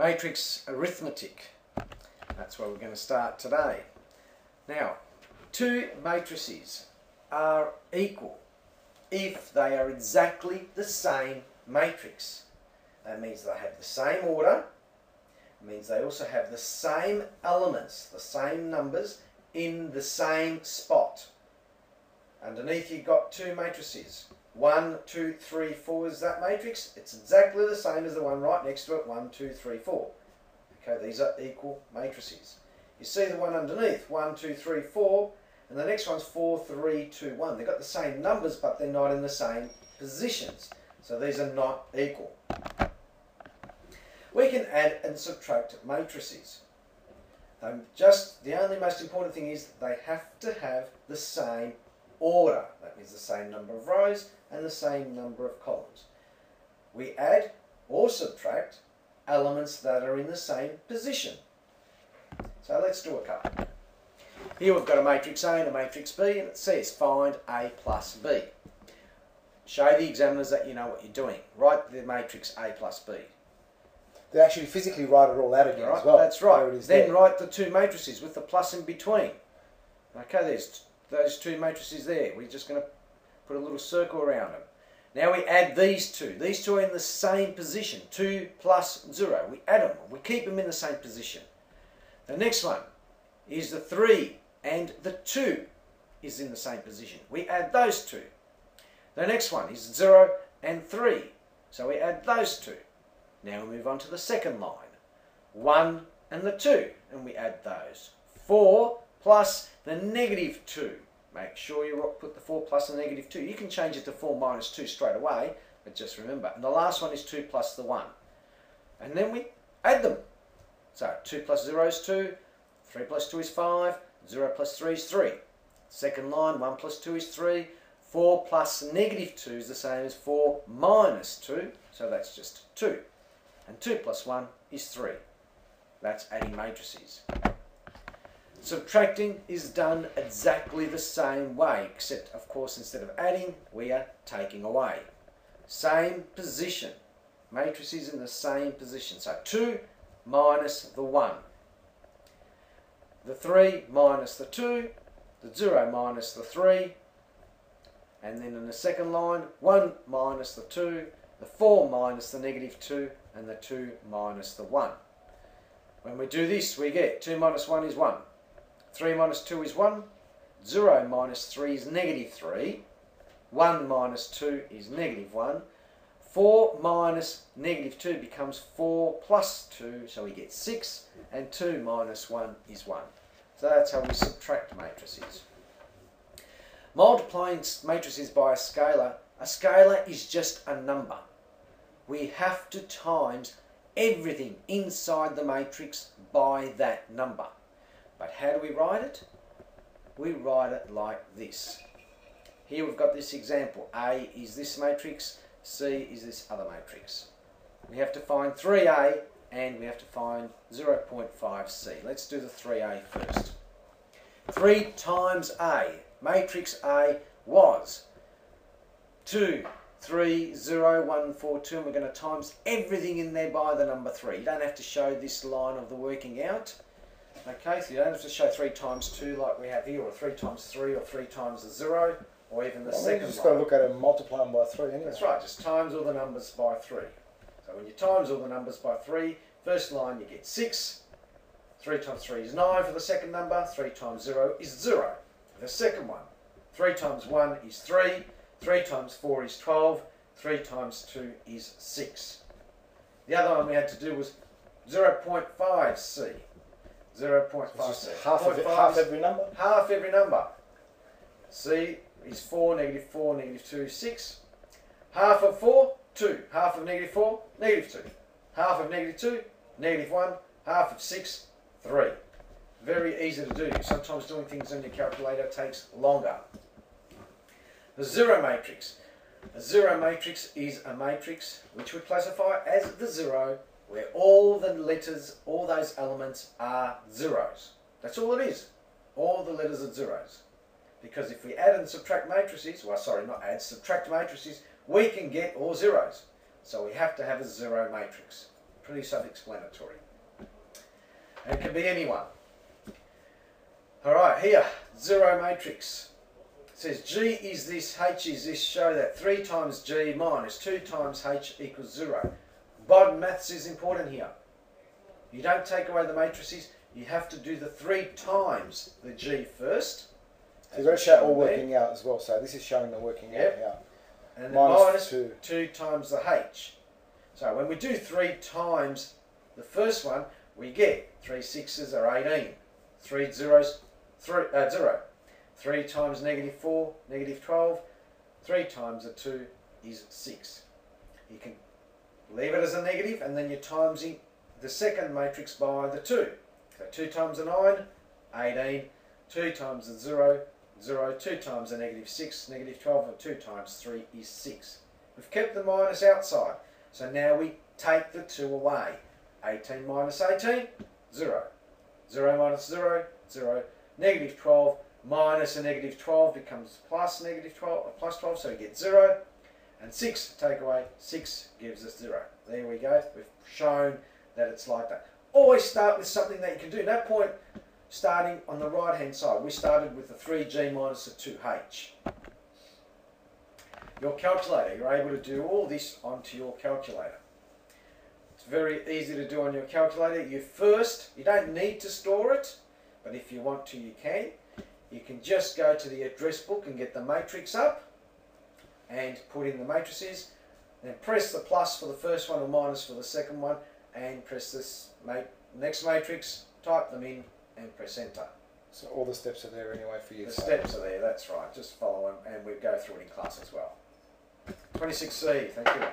matrix arithmetic. That's where we're going to start today. Now, two matrices are equal if they are exactly the same matrix. That means they have the same order, it means they also have the same elements, the same numbers in the same spot. Underneath you've got two matrices. One, two, three, four is that matrix. It's exactly the same as the one right next to it. One, two, three, four. Okay, these are equal matrices. You see the one underneath, one, two, three, four, and the next one's four, three, two, one. They've got the same numbers, but they're not in the same positions. So these are not equal. We can add and subtract matrices. Um, just the only most important thing is they have to have the same order. That means the same number of rows and the same number of columns. We add or subtract elements that are in the same position. So let's do a couple. Here we've got a matrix A and a matrix B and it says find A plus B. Show the examiners that you know what you're doing. Write the matrix A plus B. They actually physically write it all out again Right, as well. That's right. It is Then there. write the two matrices with the plus in between. Okay, there's those two matrices there. We're just going to put a little circle around them. Now we add these two. These two are in the same position. 2 plus 0. We add them. We keep them in the same position. The next one is the 3 and the 2 is in the same position. We add those two. The next one is 0 and 3. So we add those two. Now we move on to the second line. 1 and the 2, and we add those. 4 plus the negative 2. Make sure you put the 4 plus the negative 2. You can change it to 4 minus 2 straight away, but just remember. And the last one is 2 plus the 1. And then we add them. So 2 plus 0 is 2, 3 plus 2 is 5, 0 plus 3 is 3. Second line, 1 plus 2 is 3, 4 plus negative 2 is the same as 4 minus 2, so that's just 2. And 2 plus 1 is 3. That's adding matrices. Subtracting is done exactly the same way, except, of course, instead of adding, we are taking away. Same position. Matrices in the same position. So 2 minus the 1. The 3 minus the 2. The 0 minus the 3. And then in the second line, 1 minus the 2. The 4 minus the negative 2. And the 2 minus the 1. When we do this, we get 2 minus 1 is 1. 3 minus 2 is 1. 0 minus 3 is negative 3. 1 minus 2 is negative 1. 4 minus negative 2 becomes 4 plus 2, so we get 6. And 2 minus 1 is 1. So that's how we subtract matrices. Multiplying matrices by a scalar, a scalar is just a number. We have to times everything inside the matrix by that number. But how do we write it? We write it like this. Here we've got this example. A is this matrix, C is this other matrix. We have to find 3A and we have to find 0.5C. Let's do the 3A first. 3 times A, matrix A was 2, 3, 0, 1, 4, 2, and we're going to times everything in there by the number 3. You don't have to show this line of the working out. Okay, so you don't have to show 3 times 2 like we have here, or 3 times 3, or 3 times the 0, or even the Well, second you just got to look at it and multiply them by three anyway. That's right, just times all the numbers by 3. So when you times all the numbers by 3, first line you get 6, 3 times 3 is 9 for the second number, 3 times 0 is 0. The second one, 3 times 1 is 3, 3 times 4 is 12, 3 times 2 is 6. The other one we had to do was 0.5c. 0.5c. It's half, of it, half every number. half every number. C is 4, negative 4, negative 2, 6. Half of 4, 2. Half of negative 4, negative 2. Half of negative 2, negative 1. Half of 6, 3. Very easy to do. Sometimes doing things on your calculator takes longer. The zero matrix. A zero matrix is a matrix which we classify as the zero where all the letters, all those elements are zeros. That's all it is. All the letters are zeros. Because if we add and subtract matrices, well, sorry, not add, subtract matrices, we can get all zeros. So we have to have a zero matrix. pretty self-explanatory. It can be anyone. All right, here, zero matrix. It says G is this, H is this, show that 3 times G minus 2 times H equals 0. BODMAS is important here. You don't take away the matrices, you have to do the 3 times the G first. So you've got to show all working out as well. So this is showing the working Yep. out. Yeah. And then Minus minus two. 2 times the H. So when we do 3 times the first one, we get 3 sixes are 18. 3 zeros, three, uh, 0. 3 times negative 4, negative 12. 3 times a 2 is 6. You can leave it as a negative and then you're timesing the second matrix by the 2. So 2 times a 9, 18. 2 times a 0, 0, 2 times a negative 6, negative 12, and 2 times 3 is 6. We've kept the minus outside, so now we take the 2 away. 18 minus 18, 0. 0 minus 0, 0. Negative 12 minus a negative 12 becomes plus negative 12, uh, plus 12, so we get 0. And 6 take away, 6 gives us 0. There we go. We've shown that it's like that. Always start with something that you can do. No point starting on the right hand side. We started with the 3g minus a 2h. Your calculator, you're able to do all this onto your calculator. It's very easy to do on your calculator. You first, you don't need to store it, but if you want to, you can. You can just go to the address book and get the matrix up and put in the matrices. Then press the plus for the first one or minus for the second one and press this ma- next matrix, type them in and press enter. So all the steps are there anyway for you. The steps are there, that's right. Just follow them and we go through it in class as well. 26C, thank you.